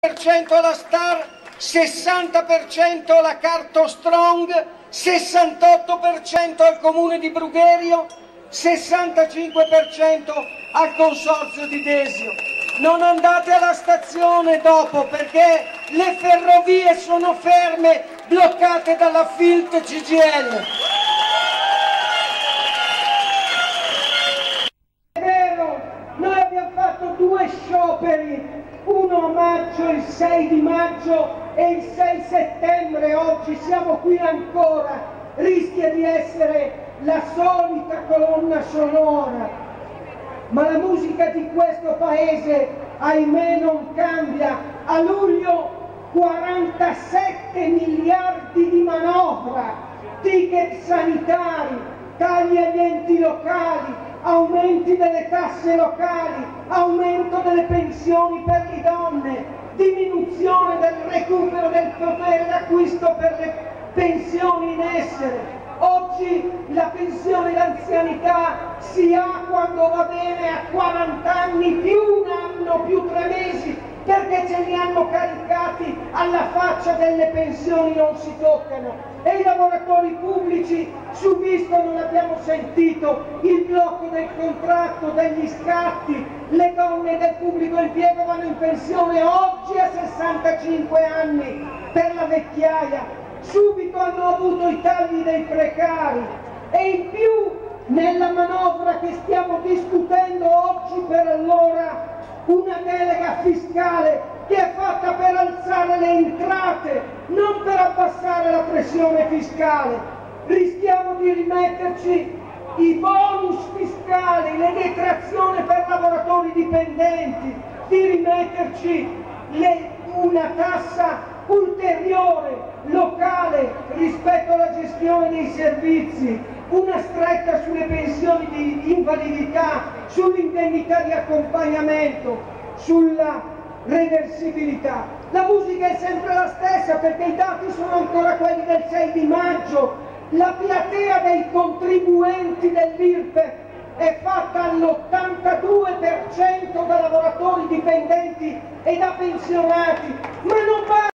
60% alla Star, 60% alla Carto Strong, 68% al comune di Brugherio, 65% al consorzio di Desio. Non andate alla stazione dopo perché le ferrovie sono ferme, bloccate dalla Filt CGL. È vero, noi abbiamo fatto due scioperi maggio, il 6 di maggio e il 6 settembre, oggi siamo qui ancora, rischia di essere la solita colonna sonora, ma la musica di questo paese ahimè non cambia. A luglio 47 miliardi di manovra, ticket sanitari, tagli agli enti locali, aumenti delle tasse locali, aumento delle pensioni per le donne, diminuzione del recupero del potere d'acquisto per le pensioni in essere. Oggi la pensione d'anzianità si ha quando va bene a 40 anni più un anno più tre mesi perché ce li hanno caricati alla faccia delle pensioni non si toccano. E i lavoratori pubblici subiscono, l'abbiamo sentito, il blocco del contratto, degli scatti, le donne del pubblico impiego vanno in pensione oggi a 65 anni per la vecchiaia, subito hanno avuto i tagli dei precari. E in più nella manovra che stiamo discutendo oggi per allora una delega fiscale che è fatta per alzare le entrate, non per abbassare la pressione fiscale. Rischiamo di rimetterci i bonus fiscali, le detrazioni per lavoratori dipendenti, di rimetterci le, una tassa ulteriore, locale, rispetto alla gestione dei servizi, una stretta sulle invalidità, sull'indennità di accompagnamento, sulla reversibilità. La musica è sempre la stessa perché i dati sono ancora quelli del 6 di maggio, la platea dei contribuenti dell'IRPE è fatta all'82% da lavoratori dipendenti e da pensionati, ma non va